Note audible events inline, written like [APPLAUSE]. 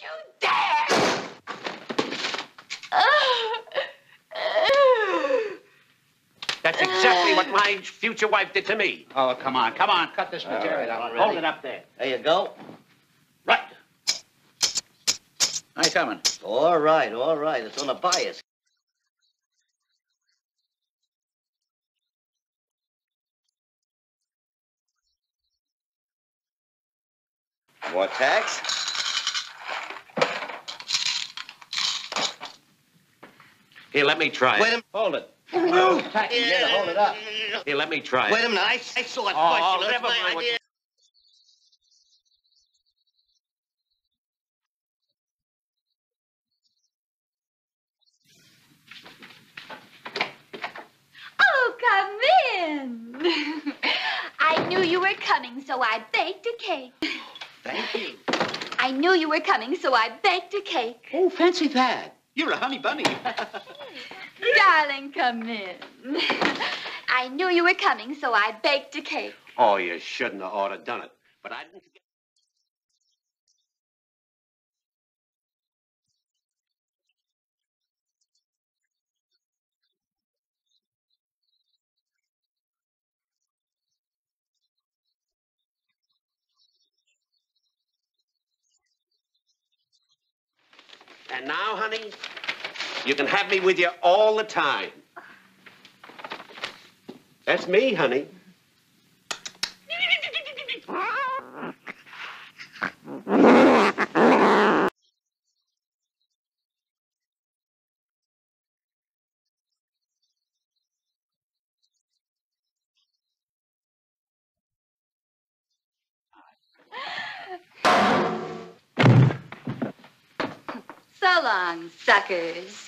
you dare! That's exactly what my future wife did to me. Oh, come on, come on. Cut this uh, material out. already. Hold it up there. There you go. Right. Nice coming? All right, all right. It's on the bias. More tax? Here, let me try Wait a it. minute. Hold it. Oh, tax. You gotta hold it up. Here, let me try it. Wait a minute. I, I saw it Oh, first. you oh, never mind what- Oh, come in. [LAUGHS] I knew you were coming, so I baked a cake. Thank you. I knew you were coming, so I baked a cake. Oh, fancy that. You're a honey bunny. [LAUGHS] Darling, come in. [LAUGHS] I knew you were coming, so I baked a cake. Oh, you shouldn't have ought to done it. But I didn't. And now, honey, you can have me with you all the time. That's me, honey. So long, suckers.